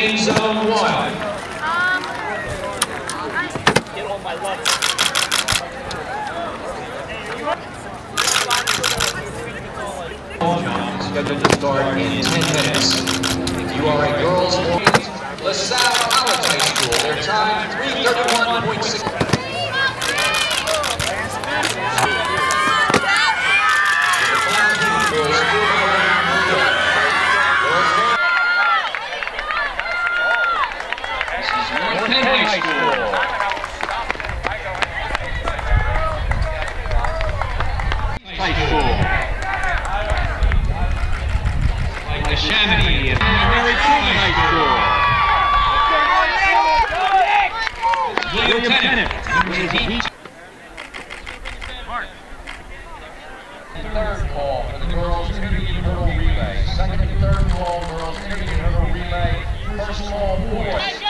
In zone one. Get on my level. Jump scheduled to start in 10 minutes. If you are a girls' LaSalle College High School, their time 331.6. High School. High School. Like High School. William Tennent. Third call the girls intermediate hurdle relay. Second and third call girls intermediate hurdle relay. First call boys.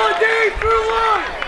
one, D through one.